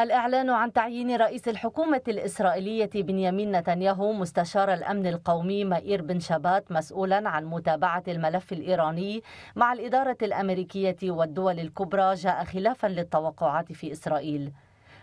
الإعلان عن تعيين رئيس الحكومة الإسرائيلية بنيامين نتنياهو مستشار الأمن القومي مائير بن شبات مسؤولا عن متابعة الملف الإيراني مع الإدارة الأمريكية والدول الكبرى جاء خلافا للتوقعات في إسرائيل.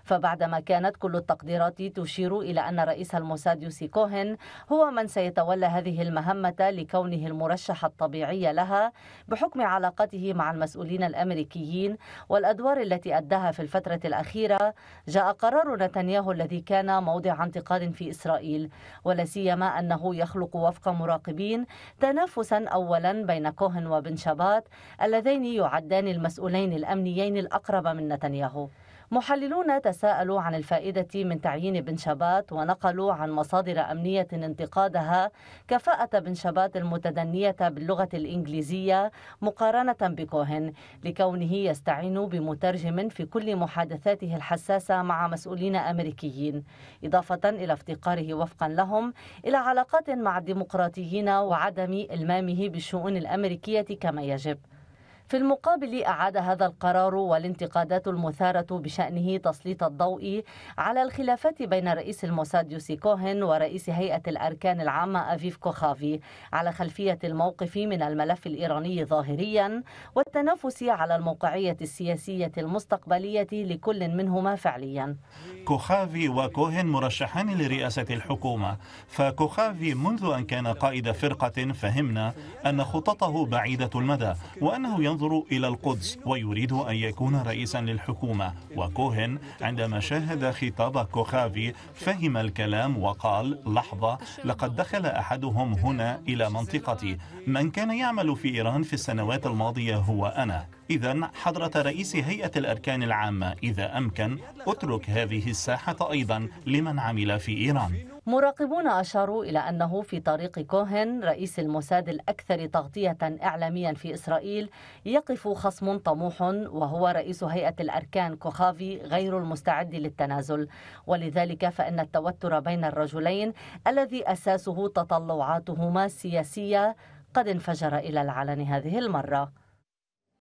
فبعدما كانت كل التقديرات تشير إلى أن رئيس الموساد يوسي كوهن هو من سيتولى هذه المهمة لكونه المرشح الطبيعي لها بحكم علاقته مع المسؤولين الأمريكيين والأدوار التي أداها في الفترة الأخيرة جاء قرار نتنياهو الذي كان موضع انتقاد في إسرائيل ولا سيما أنه يخلق وفق مراقبين تنافسا أولا بين كوهن وبن شبات اللذين يعدان المسؤولين الأمنيين الأقرب من نتنياهو. محللون تساءلوا عن الفائدة من تعيين بن شبات ونقلوا عن مصادر أمنية انتقادها كفاءة بن شبات المتدنية باللغة الإنجليزية مقارنة بكوهن لكونه يستعين بمترجم في كل محادثاته الحساسة مع مسؤولين أمريكيين إضافة إلى افتقاره وفقا لهم إلى علاقات مع الديمقراطيين وعدم إلمامه بالشؤون الأمريكية كما يجب. في المقابل أعاد هذا القرار والانتقادات المثارة بشأنه تسليط الضوء على الخلافات بين رئيس الموساد يوسي كوهن ورئيس هيئة الأركان العامة أفيف كوخافي على خلفية الموقف من الملف الإيراني ظاهريا والتنافس على الموقعية السياسية المستقبلية لكل منهما فعليا. كوخافي وكوهن مرشحان لرئاسة الحكومة. فكوخافي منذ أن كان قائد فرقة فهمنا أن خططه بعيدة المدى وأنه ينظر ينظر إلى القدس ويريد أن يكون رئيسا للحكومة. وكوهن عندما شاهد خطاب كوخافي فهم الكلام وقال لحظة لقد دخل أحدهم هنا إلى منطقتي. من كان يعمل في إيران في السنوات الماضية هو أنا. إذا حضرة رئيس هيئة الأركان العامة. إذا أمكن أترك هذه الساحة أيضا لمن عمل في إيران. مراقبون أشاروا إلى أنه في طريق كوهن رئيس الموساد الأكثر تغطية إعلاميا في إسرائيل يقف خصم طموح وهو رئيس هيئة الأركان كوخافي غير المستعد للتنازل. ولذلك فإن التوتر بين الرجلين الذي أساسه تطلعاتهما السياسية قد انفجر إلى العلن هذه المرة.